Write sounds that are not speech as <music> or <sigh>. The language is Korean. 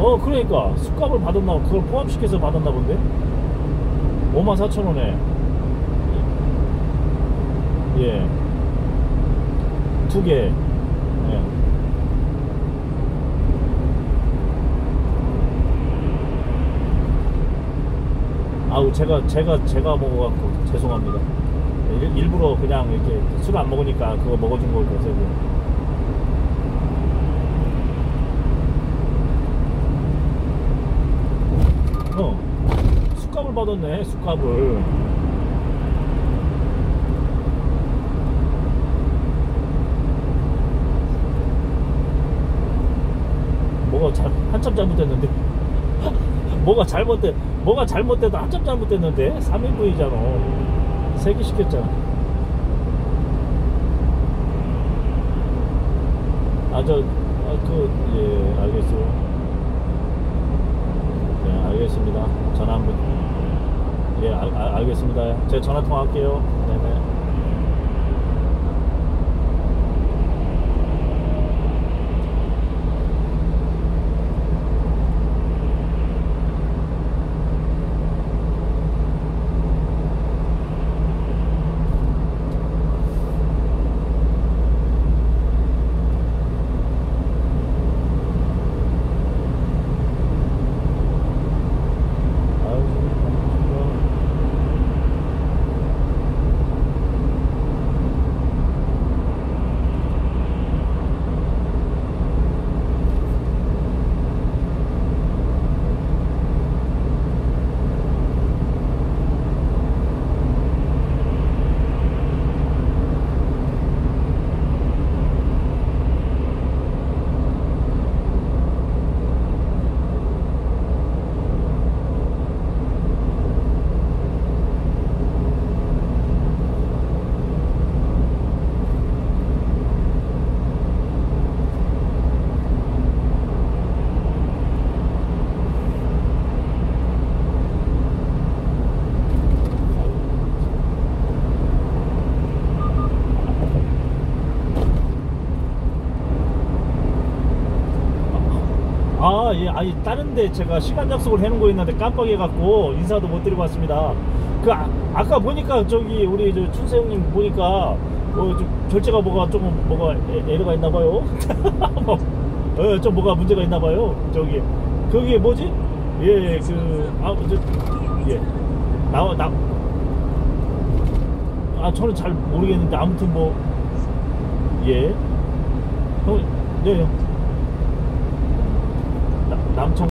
어 그러니까 수값을 받았나 그걸 포함시켜서 받았나 본데 5만 4천 원에 예 두 개. 예. 아우 제가 제가 제가 먹어갖고 죄송합니다. 일, 일부러 그냥 이렇게 술 안 먹으니까 그거 먹어준 걸 거세요. 어 술값을 받았네 술값을. 뭐가 잘 한참 잘못됐는데? <laughs> 뭐가 잘못돼 뭐가 잘못돼도 한참 잘못됐는데? 3인분이잖아. 3개 시켰잖아. 아저그예 알겠어요. 네 알겠습니다. 전화 한번 예 알, 알, 알겠습니다. 제가 전화 통화할게요. 네네 아, 예, 아니, 다른데 제가 시간 약속을 해놓은 거 있는데 깜빡해갖고 인사도 못 드리고 왔습니다. 그, 아, 아까 보니까 저기 우리 저 춘세 형님 보니까 뭐 좀 결제가 뭐가 조금 뭐가 에- 에러가 있나 봐요. 뭐, 어, 좀 뭐가 문제가 있나 봐요. 저기, 거기 뭐지? 예, 예, 그, 아, 저, 예. 나와, 나, 아, 저는 잘 모르겠는데 아무튼 뭐, 예. 형, 네, 형. 남쪽